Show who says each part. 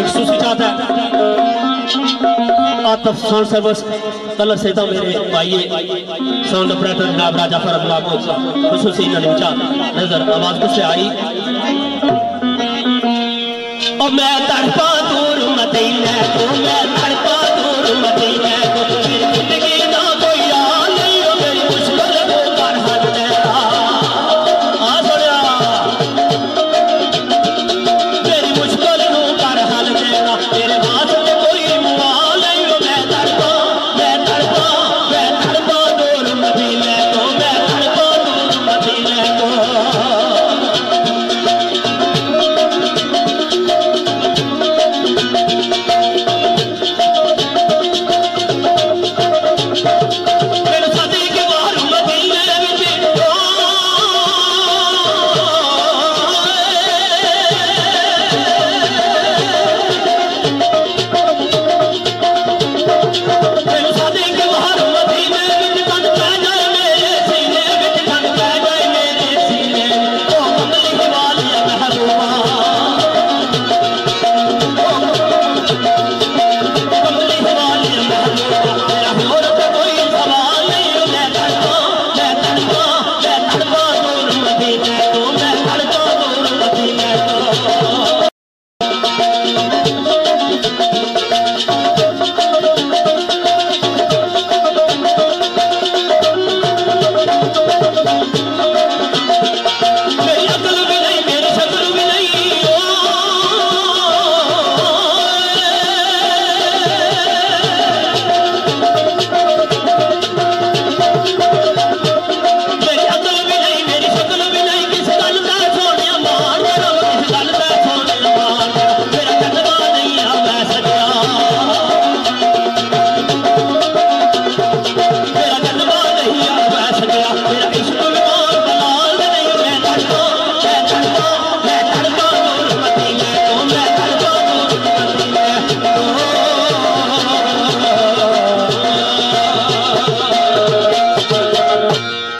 Speaker 1: एक सुसी चाहता है। आतफ साउंड सर्वस कलर से तो मेरे भाई साउंड ऑपरेटर जनाब राजा फरद महमूद खसूसी नचा नज़र आवाज़ किससे आई? और मैं तड़पा दूर मदीना तू मैं